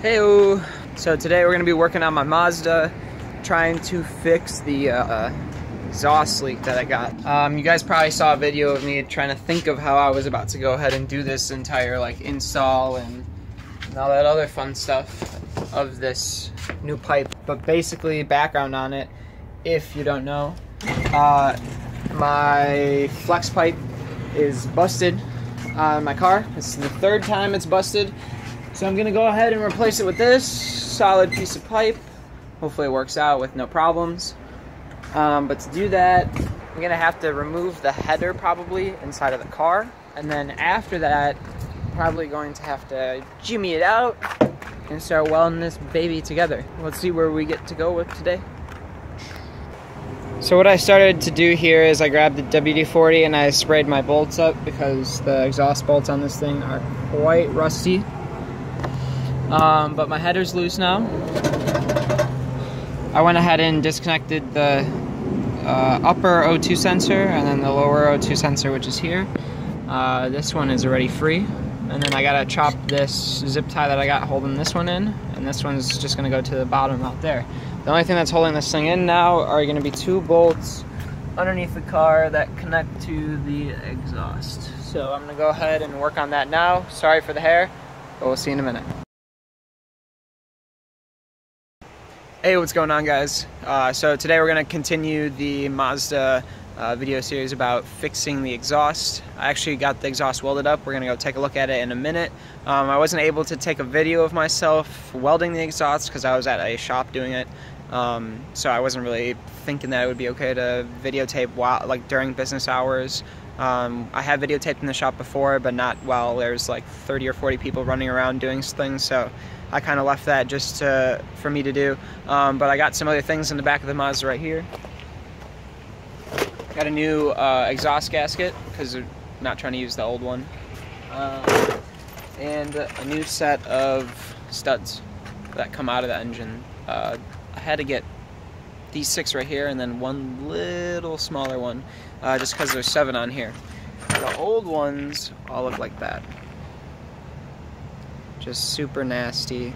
Hey, so today we're gonna be working on my Mazda, trying to fix the uh, exhaust leak that I got. Um, you guys probably saw a video of me trying to think of how I was about to go ahead and do this entire like install and, and all that other fun stuff of this new pipe. But basically, background on it, if you don't know, uh, my flex pipe is busted on my car. It's the third time it's busted. So I'm gonna go ahead and replace it with this solid piece of pipe. Hopefully it works out with no problems. Um, but to do that, I'm gonna have to remove the header probably inside of the car. And then after that, probably going to have to jimmy it out and start welding this baby together. Let's see where we get to go with today. So what I started to do here is I grabbed the WD-40 and I sprayed my bolts up because the exhaust bolts on this thing are quite rusty. Um, but my header's loose now. I went ahead and disconnected the uh, upper O2 sensor and then the lower O2 sensor which is here. Uh, this one is already free. And then I gotta chop this zip tie that I got holding this one in and this one's just gonna go to the bottom out there. The only thing that's holding this thing in now are going to be two bolts underneath the car that connect to the exhaust. So I'm going to go ahead and work on that now. Sorry for the hair, but we'll see in a minute. Hey, what's going on guys? Uh, so today we're going to continue the Mazda uh, video series about fixing the exhaust. I actually got the exhaust welded up. We're to go take a look at it in a minute. Um, I wasn't able to take a video of myself welding the exhaust because I was at a shop doing it. Um, so I wasn't really thinking that it would be okay to videotape while, like during business hours. Um, I have videotaped in the shop before, but not while there's like 30 or 40 people running around doing things. So I kind of left that just to, for me to do. Um, but I got some other things in the back of the Mazda right here. Got a new uh, exhaust gasket because I'm not trying to use the old one. Uh, and a new set of studs that come out of the engine. Uh, I had to get these six right here and then one little smaller one uh, just because there's seven on here. The old ones all look like that. Just super nasty.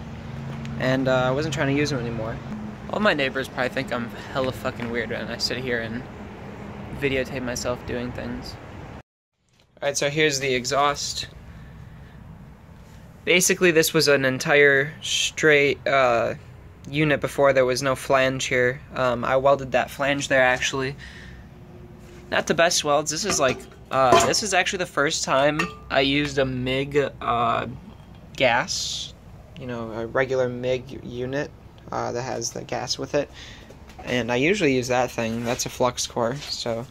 And uh, I wasn't trying to use them anymore. All my neighbors probably think I'm hella fucking weird when I sit here and videotape myself doing things. Alright, so here's the exhaust. Basically, this was an entire straight uh, unit before there was no flange here. Um, I welded that flange there actually. Not the best welds. This is like, uh, this is actually the first time I used a MIG uh, gas, you know, a regular MIG unit uh, that has the gas with it. And I usually use that thing. That's a flux core. So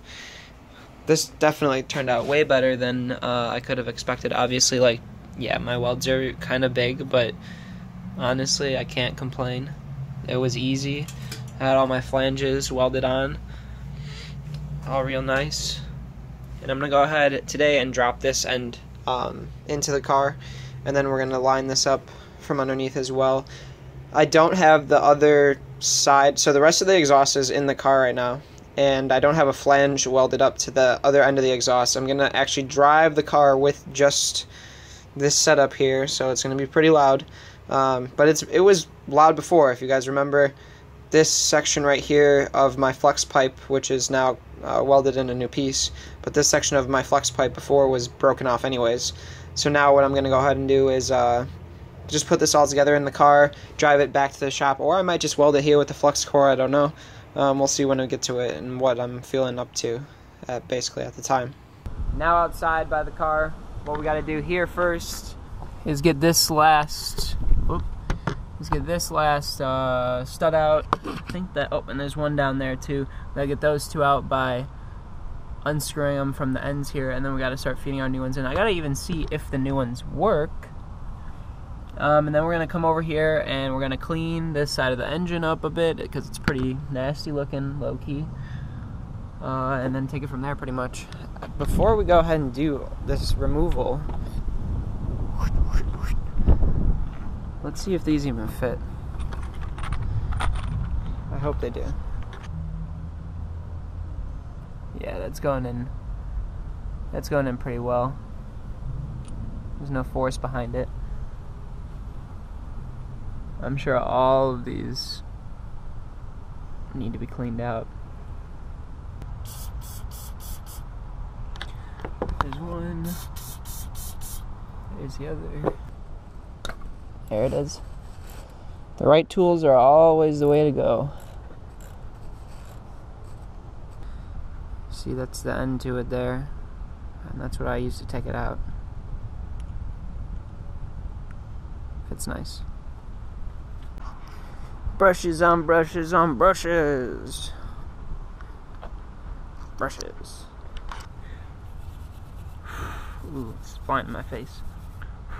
this definitely turned out way better than uh, I could have expected. Obviously, like, yeah, my welds are kind of big, but honestly, I can't complain. It was easy. I had all my flanges welded on. All real nice. And I'm going to go ahead today and drop this end um, into the car. And then we're going to line this up from underneath as well. I don't have the other side. So the rest of the exhaust is in the car right now. And I don't have a flange welded up to the other end of the exhaust. I'm going to actually drive the car with just this setup here. So it's going to be pretty loud. Um, but it's it was loud before. If you guys remember, this section right here of my flex pipe, which is now uh, welded in a new piece, but this section of my flex pipe before was broken off anyways. So now what I'm going to go ahead and do is uh, just put this all together in the car, drive it back to the shop, or I might just weld it here with the flux core, I don't know. Um, we'll see when we get to it and what I'm feeling up to at, basically at the time. Now outside by the car, what we got to do here first is get this last Let's get this last uh, stud out. I think that, oh, and there's one down there too. We gotta get those two out by unscrewing them from the ends here, and then we gotta start feeding our new ones in. I gotta even see if the new ones work. Um, and then we're gonna come over here and we're gonna clean this side of the engine up a bit because it's pretty nasty looking, low key. Uh, and then take it from there pretty much. Before we go ahead and do this removal, Let's see if these even fit. I hope they do. Yeah, that's going in. That's going in pretty well. There's no force behind it. I'm sure all of these need to be cleaned out. There's one. There's the other. There it is. The right tools are always the way to go. See, that's the end to it there. And that's what I use to take it out. Fits nice. Brushes on brushes on brushes. Brushes. Ooh, it's in my face.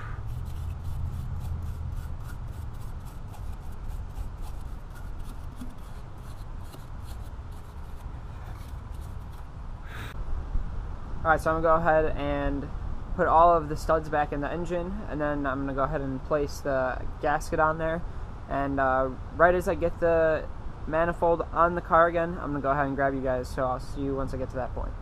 Alright, so I'm going to go ahead and put all of the studs back in the engine, and then I'm going to go ahead and place the gasket on there. And uh, right as I get the manifold on the car again, I'm going to go ahead and grab you guys, so I'll see you once I get to that point.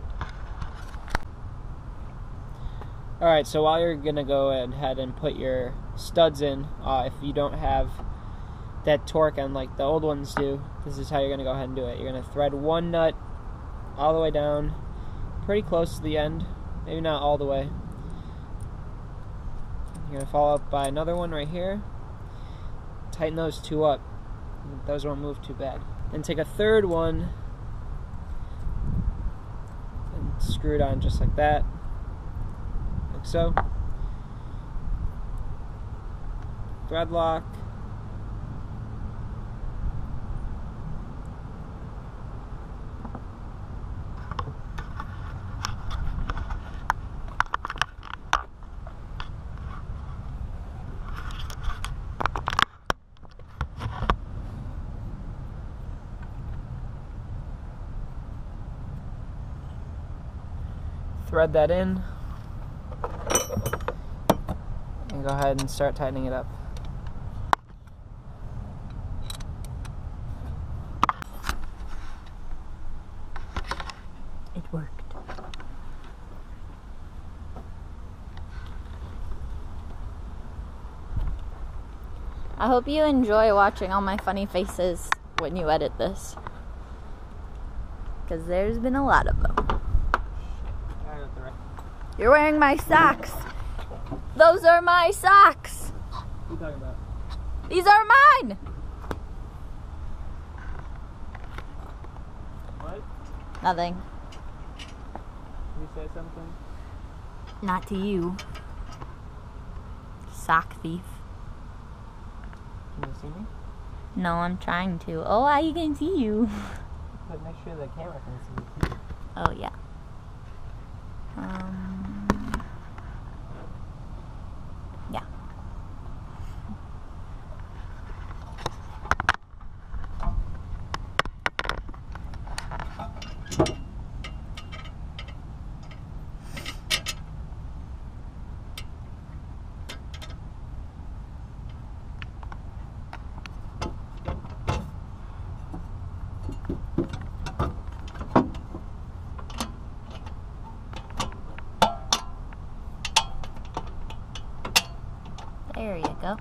Alright, so while you're going to go ahead and put your studs in, uh, if you don't have that torque on like the old ones do, this is how you're going to go ahead and do it. You're going to thread one nut all the way down pretty close to the end, maybe not all the way. You're going to follow up by another one right here. Tighten those two up. Those won't move too bad. Then take a third one and screw it on just like that. Like so. Thread lock. Thread that in and go ahead and start tightening it up. It worked. I hope you enjoy watching all my funny faces when you edit this. Because there's been a lot of them. You're wearing my socks. Those are my socks. What are you talking about? These are mine. What? Nothing. Can you say something? Not to you. Sock thief. Can you see me? No, I'm trying to. Oh, I can see you. But make sure the camera can see you. Oh, yeah. Um, yeah. There you go.